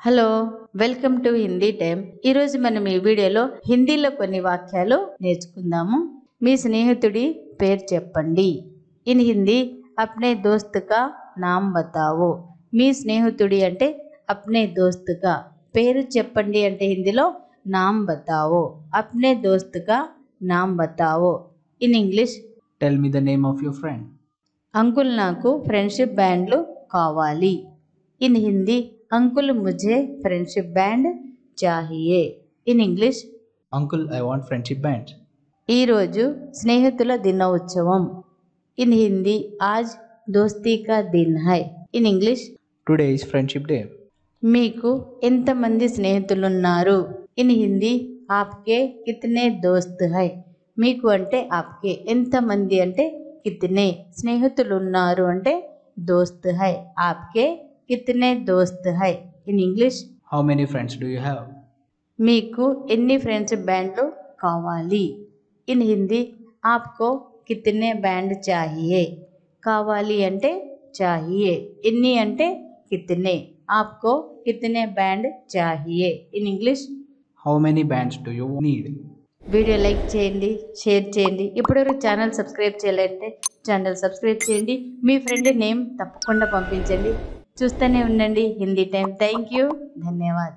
Hello welcome to Hindi time ఈరోజు మనం ఈ వీడియోలో హిందీలో కొన్ని వాక్యాలు నేర్చుకుందాము. మీ స్నేహితుడి పేరు చెప్పండి. ఇన్ హిందీ అప్నే దోస్త్ కా నామ్ బతావో. మీ స్నేహితుడి అంటే అప్నే దోస్త్ కా పేరు చెప్పండి అంటే హిందీలో నామ్ బతావో. అప్నే దోస్త్ కా నామ్ బతావో. In English Tell me the name of your friend. Uncle నాకు ఫ్రెండ్షిప్ బ్యాండ్లు కావాలి. ఇన్ హిందీ అంకుల్ ముझे friendship band చాహియే in English Uncle, I want friendship band. ఈరోజు స్నేహితుల దినోత్సవం. ఇన్ హిందీ ఆజ్ దోస్తీ కా దిన్ high in English Today is Friendship Day. మీకు ఎంతమంది స్నేహితులున్నారు? ఇన్ హిందీ ఆప్కే కితనే దోస్త్ హై మీకు అంటే ఆప్కే ఎంతమంది అంటే కితనే స్నేహితులు ఉన్నారు అంటే దోస్త్ హై ఆప్కే కితనే దోస్త్ high in English How many friends do you have? మీకు ఎన్ని ఫ్రెండ్స్ బ్యాండ్లు కావాలి? ఇన్ హిందీ ఆప్కో కితనే బ్యాండ్ చాహియే కావాలి అంటే చాహియే ఎన్ని అంటే కితనే ఆప్కో కితనే band చాహియే in English How many bands do you need? Video like చేయండి షేర్ చేయండి. ఇప్పటివరకు ఛానల్ సబ్స్క్రైబ్ చేయాలంటే ఛానల్ సబ్స్క్రైబ్ చేయండి. మీ ఫ్రెండ్ నేమ్ తప్పకుండా పంపించండి. చూస్తూనే ఉండండి. హిందీ టైం. Thank you ధన్యవాద్